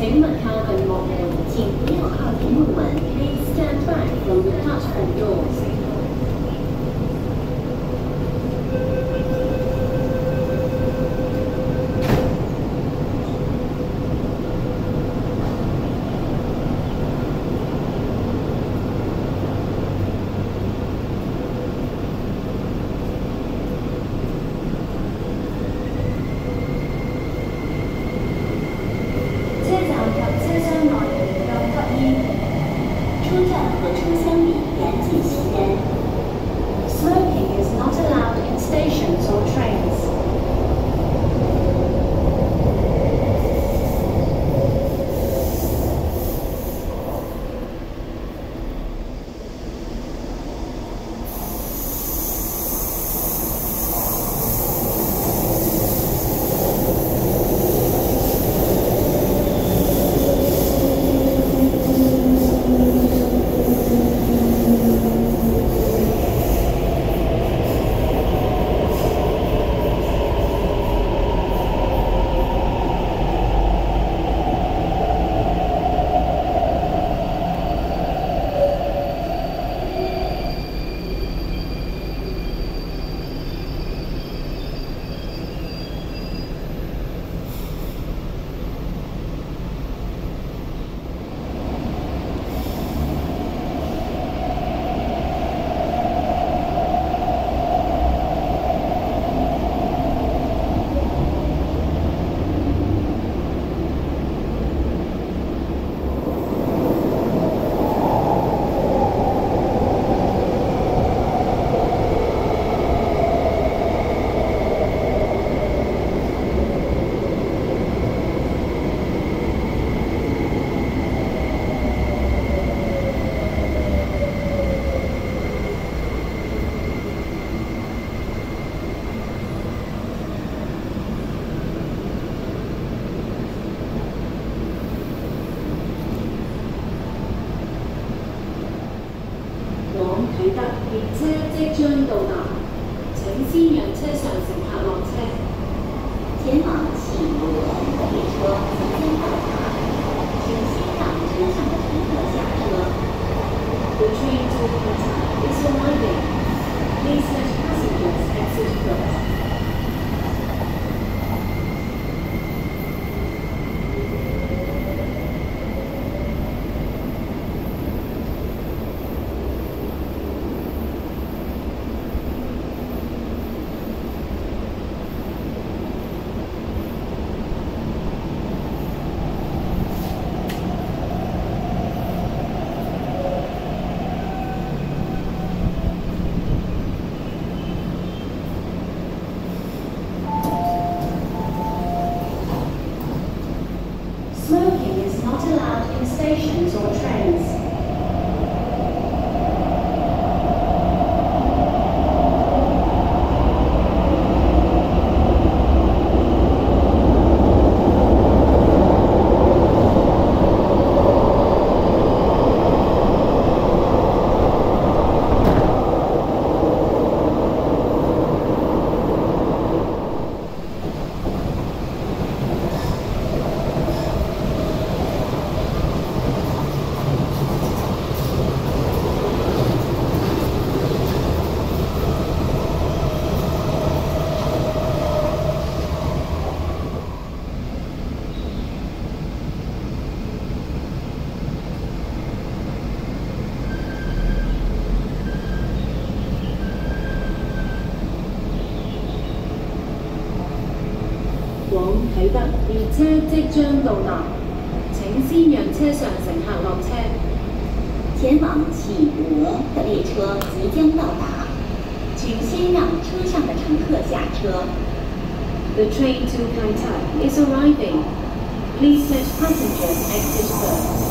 请勿靠近幕門前一個靠近木門。Please stand back from the platform doors. 請先讓車上乘客落车。前往企鹅的列车即将到达，请先让车上的乘客下车。The train to Calcutta is arriving. Please let passengers exit first. 'Smoking is not allowed in stations or trains. 往啟德列車即将到达，请先让车上乘客落车。前往企鹅的列车即将到达，请先让车上的乘客下车。The train to Calcutta is arriving. Please let passengers exit first.